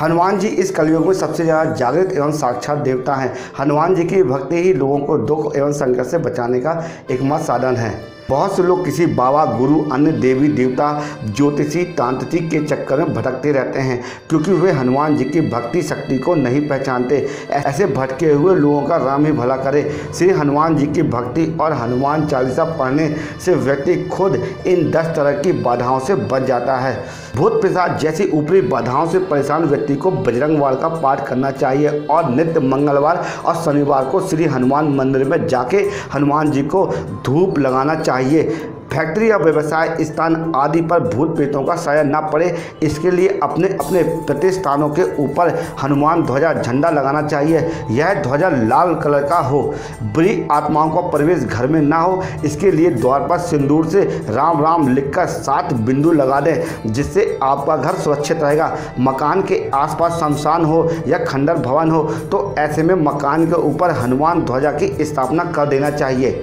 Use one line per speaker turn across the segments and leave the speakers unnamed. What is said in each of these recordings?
हनुमान जी इस कलयुग में सबसे ज़्यादा जागृत एवं साक्षात देवता हैं। हनुमान जी की भक्ति ही लोगों को दुख एवं संकट से बचाने का एकमात्र साधन है। बहुत से लोग किसी बाबा, गुरु, अन्य देवी, देवता, ज्योतिषी, तांत्रिक के चक्कर में भटकते रहते हैं, क्योंकि वे हनुमान जी की भक्ति शक्ति को नहीं पहचानते। ऐसे भटके हुए लोगों का राम ही भला करे। श्री हनुमान जी की भक्ति और हनुमान चालीसा पढ़ने से व्यक्ति खुद इन दस तरह की बाधाओं से बच जाता है। भूत प्रसाद जैसी ऊपरी बाधाओं से परेशान व्यक्ति को बजरंग वाल का पाठ करना चाहिए और नित्य मंगलवार और शनिवार को श्री हनुमान मंदिर में जाके हनुमान जी को धूप लगाना चाहिए फैक्ट्री या व्यवसाय स्थान आदि पर भूत प्रेतों का साया न पड़े। इसके लिए अपने अपने प्रतिष्ठानों के ऊपर हनुमान ध्वजा झंडा लगाना चाहिए। यह ध्वजा लाल कलर का हो। बुरी आत्माओं का प्रवेश घर में ना हो। इसके लिए द्वार पर सिंदूर से राम राम लिखकर सात बिंदु लगा दें, जिससे आपका घर सुरक्षित रहेगा। मकान के आसपास शमशान हो या खंडर भवन हो तो ऐसे में मकान के ऊपर हनुमान ध्वजा की स्थापना कर देना चाहिए।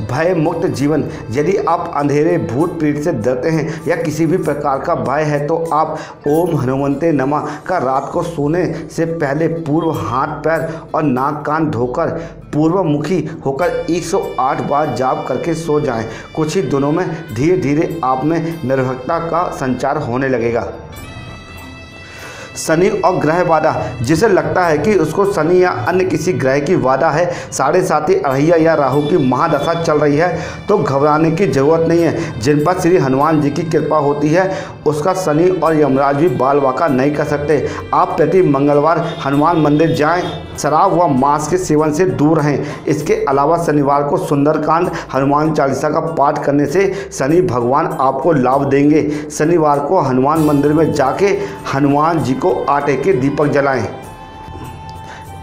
भय मुक्त जीवन यदि आप अंधेरे भूत प्रेत से डरते हैं या किसी भी प्रकार का भय है तो आप ओम हनुमंते नमः का रात को सोने से पहले पूर्व हाथ पैर और नाक कान धोकर पूर्वमुखी होकर 108 बार जाप करके सो जाएँ। कुछ ही दिनों में धीरे धीरे आप में निर्भरता का संचार होने लगेगा शनि और ग्रह बाधा जिसे लगता है कि उसको शनि या अन्य किसी ग्रह की वादा है, साढ़े साथी अढ़ैया या राहु की महादशा चल रही है तो घबराने की ज़रूरत नहीं है। जिन पर श्री हनुमान जी की कृपा होती है, उसका शनि और यमराज भी बाल वाका नहीं कर सकते। आप प्रति मंगलवार हनुमान मंदिर जाएँ, शराब व मांस के सेवन से दूर रहें। इसके अलावा शनिवार को सुंदरकांड, हनुमान चालीसा का पाठ करने से शनि भगवान आपको लाभ देंगे। शनिवार को हनुमान मंदिर में जाके हनुमान जी को आटे के दीपक जलाएँ।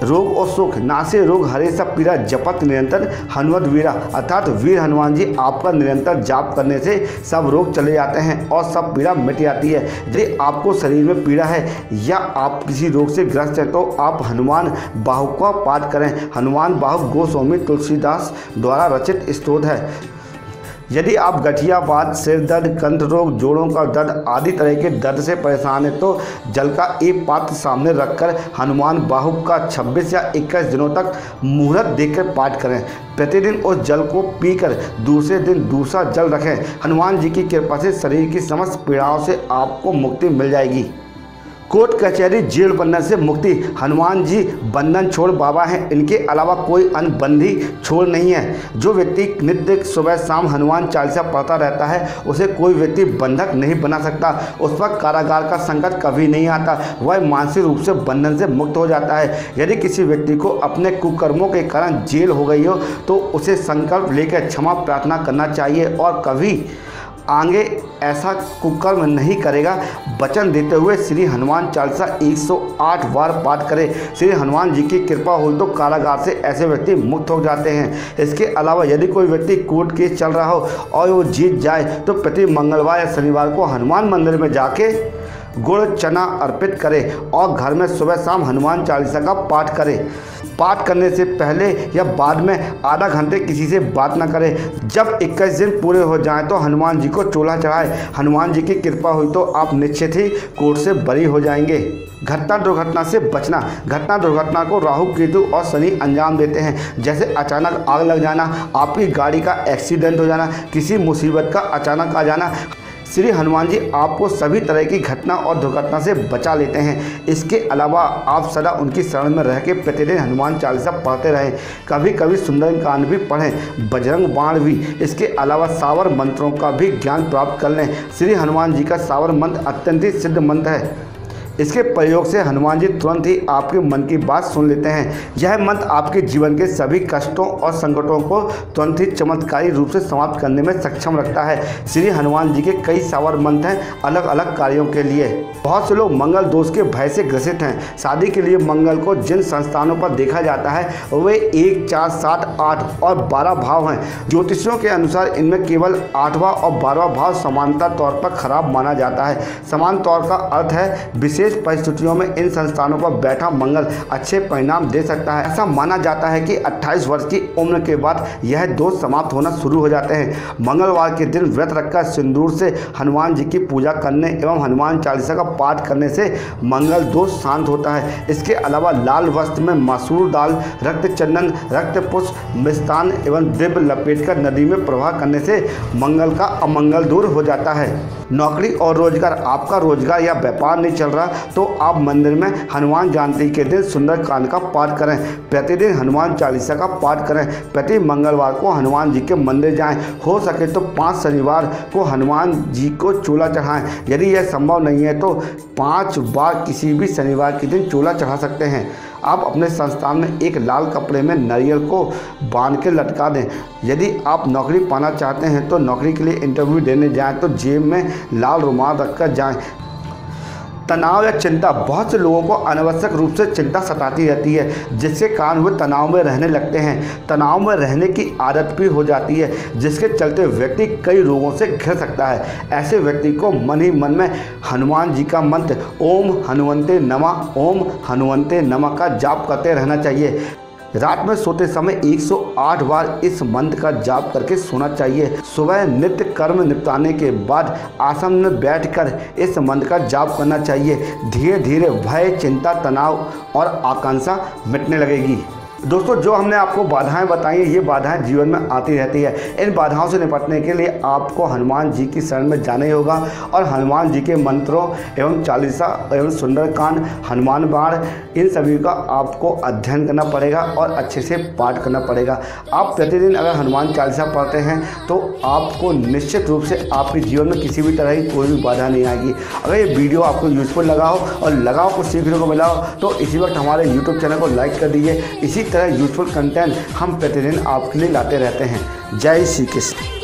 रोग और सुख नासे रोग, हरे सब पीड़ा, जपत, निरंतर हनुमत, वीरा, अर्थात वीर हनुमान जी आपका निरंतर जाप करने से सब रोग चले जाते हैं और सब पीड़ा मिट जाती है। यदि आपको शरीर में पीड़ा है या आप किसी रोग से ग्रस्त हैं तो आप हनुमान बाहु का पाठ करें। हनुमान बाहु गोस्वामी तुलसीदास द्वारा रचित स्त्रोत है। यदि आप गठियावाद, सिर दर्द कंठ रोग, जोड़ों का दर्द आदि तरह के दर्द से परेशान है तो जल का एक पात्र सामने रखकर हनुमान बाहु का 26 या 21 दिनों तक मुहूर्त देकर पाठ करें। प्रतिदिन उस जल को पीकर दूसरे दिन दूसरा जल रखें। हनुमान जी की कृपा से शरीर की समस्त पीड़ाओं से आपको मुक्ति मिल जाएगी। कोर्ट कचहरी जेल बंधन से मुक्ति। हनुमान जी बंधन छोड़ बाबा हैं। इनके अलावा कोई अन्य बंदी छोड़ नहीं है। जो व्यक्ति नित्य सुबह शाम हनुमान चालीसा पढ़ता रहता है, उसे कोई व्यक्ति बंधक नहीं बना सकता। उस पर कारागार का संकट कभी नहीं आता। वह मानसिक रूप से बंधन से मुक्त हो जाता है। यदि किसी व्यक्ति को अपने कुकर्मों के कारण जेल हो गई हो तो उसे संकल्प लेकर क्षमा प्रार्थना करना चाहिए और कभी आगे ऐसा कुकर्म नहीं करेगा। वचन देते हुए श्री हनुमान चालीसा 108 बार पाठ करें। श्री हनुमान जी की कृपा हो तो कारागार से ऐसे व्यक्ति मुक्त हो जाते हैं। इसके अलावा यदि कोई व्यक्ति कोर्ट केस चल रहा हो और वो जीत जाए तो प्रति मंगलवार या शनिवार को हनुमान मंदिर में जाके गुड़, चना अर्पित करें और घर में सुबह शाम हनुमान चालीसा का पाठ करें। पाठ करने से पहले या बाद में आधा घंटे किसी से बात ना करें। जब 21 दिन पूरे हो जाएँ तो हनुमान जी को चूल्हा चढ़ाए। हनुमान जी की कृपा हुई तो आप निश्चित ही कोर्ट से बरी हो जाएँगे। घटना दुर्घटना से बचना। घटना दुर्घटना को राहु, केतु और शनि अंजाम देते हैं। जैसे अचानक आग लग जाना, आपकी गाड़ी का एक्सीडेंट हो जाना, किसी मुसीबत का अचानक आ जाना श्री हनुमान जी आपको सभी तरह की घटना और दुर्घटना से बचा लेते हैं। इसके अलावा आप सदा उनकी शरण में रह के प्रतिदिन हनुमान चालीसा पढ़ते रहें। कभी कभी सुंदर कांड भी पढ़ें, बजरंग बाण भी। इसके अलावा सावर मंत्रों का भी ज्ञान प्राप्त कर लें। श्री हनुमान जी का सावर मंत्र अत्यंत ही सिद्ध मंत्र है। इसके प्रयोग से हनुमान जी तुरंत ही आपके मन की बात सुन लेते हैं। यह मंत्र आपके जीवन के सभी कष्टों और संकटों को तुरंत ही चमत्कारी रूप से समाप्त करने में सक्षम रखता है। श्री हनुमान जी के कई सावर मंत्र हैं अलग अलग कार्यों के लिए। बहुत से लोग मंगल दोष के भय से ग्रसित हैं। शादी के लिए मंगल को जिन संस्थानों पर देखा जाता है, वे एक, चार, सात, आठ और बारह भाव हैं। ज्योतिषियों के अनुसार इनमें केवल आठवां और बारहवा भाव समानता तौर पर खराब माना जाता है। समान तौर का अर्थ है, विशेष विशेष परिस्थितियों में इन संस्थानों पर बैठा मंगल अच्छे परिणाम दे सकता है। ऐसा माना जाता है कि 28 वर्ष की उम्र के बाद यह दोष समाप्त होना शुरू हो जाते हैं। मंगलवार के दिन व्रत रखकर सिंदूर से हनुमान जी की पूजा करने एवं हनुमान चालीसा का पाठ करने से मंगल दोष शांत होता है। इसके अलावा लाल वस्त्र में मसूर दाल, रक्त चंदन, रक्त पुष्प मिष्टान एवं दिव्य लपेट कर नदी में प्रवाह करने से मंगल का अमंगल दूर हो जाता है। नौकरी और रोज़गार, आपका रोज़गार या व्यापार नहीं चल रहा। तो आप मंदिर में हनुमान जयंती के दिन सुंदर कांड का पाठ करें। प्रतिदिन हनुमान चालीसा का पाठ करें। प्रति मंगलवार को हनुमान जी के मंदिर जाएँ। हो सके तो पाँच शनिवार को हनुमान जी को चूल्हा चढ़ाएँ। यदि यह संभव नहीं है तो पाँच बार किसी भी शनिवार के दिन चूल्हा चढ़ा सकते हैं। आप अपने संस्थान में एक लाल कपड़े में नारियल को बाँध के लटका दें। यदि आप नौकरी पाना चाहते हैं तो नौकरी के लिए इंटरव्यू देने जाएँ तो जेब में लाल रुमाल रखकर जाएँ। तनाव या चिंता बहुत से लोगों को अनावश्यक रूप से चिंता सताती रहती है, जिसके कारण वे तनाव में रहने लगते हैं। तनाव में रहने की आदत भी हो जाती है, जिसके चलते व्यक्ति कई रोगों से घिर सकता है। ऐसे व्यक्ति को मन ही मन में हनुमान जी का मंत्र, ओम हनुवंते नमा, ओम हनुवंते नमा का जाप करते रहना चाहिए। रात में सोते समय 108 बार इस मंत्र का जाप करके सोना चाहिए। सुबह नित्य कर्म निपटाने के बाद आसन में बैठकर इस मंत्र का जाप करना चाहिए। धीरे धीरे भय, चिंता, तनाव और आकांक्षा मिटने लगेगी। दोस्तों, जो हमने आपको बाधाएँ बताई हैं, ये बाधाएँ जीवन में आती रहती है। इन बाधाओं से निपटने के लिए आपको हनुमान जी की शरण में जाना ही होगा। और हनुमान जी के मंत्रों एवं चालीसा एवं सुंदरकांड, हनुमान बाण, इन सभी का आपको अध्ययन करना पड़ेगा और अच्छे से पाठ करना पड़ेगा। आप प्रतिदिन अगर हनुमान चालीसा पढ़ते हैं तो आपको निश्चित रूप से आपके जीवन में किसी भी तरह की कोई भी बाधा नहीं आएगी। अगर ये वीडियो आपको यूज़फुल लगा हो और लगाओ कुछ सीखने को मिला हो तो इसी वक्त हमारे यूट्यूब चैनल को लाइक कर दीजिए। इसी तरह यूजफुल कंटेंट हम प्रतिदिन आपके लिए लाते रहते हैं। जय श्री कृष्ण।